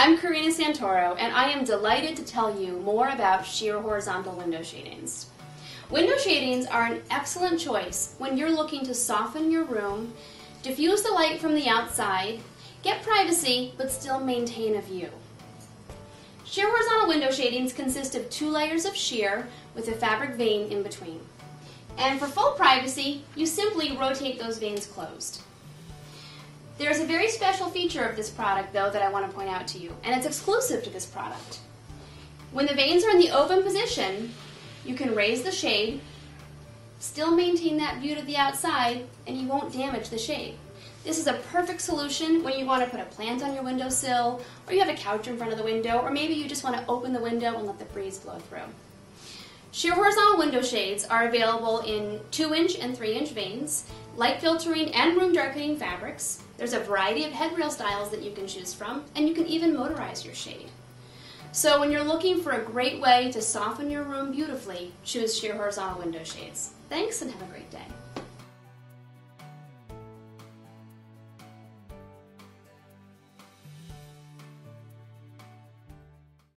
I'm Karina Santoro, and I am delighted to tell you more about sheer horizontal window shadings. Window shadings are an excellent choice when you're looking to soften your room, diffuse the light from the outside, get privacy, but still maintain a view. Sheer horizontal window shadings consist of two layers of sheer with a fabric vane in between. And for full privacy, you simply rotate those vanes closed. There's a very special feature of this product, though, that I want to point out to you, and it's exclusive to this product. When the vanes are in the open position, you can raise the shade, still maintain that view to the outside, and you won't damage the shade. This is a perfect solution when you want to put a plant on your windowsill, or you have a couch in front of the window, or maybe you just want to open the window and let the breeze blow through. Sheer horizontal window shades are available in 2 inch and 3 inch vanes, light filtering and room darkening fabrics. There's a variety of headrail styles that you can choose from, and you can even motorize your shade. So when you're looking for a great way to soften your room beautifully, choose sheer horizontal window shades. Thanks and have a great day.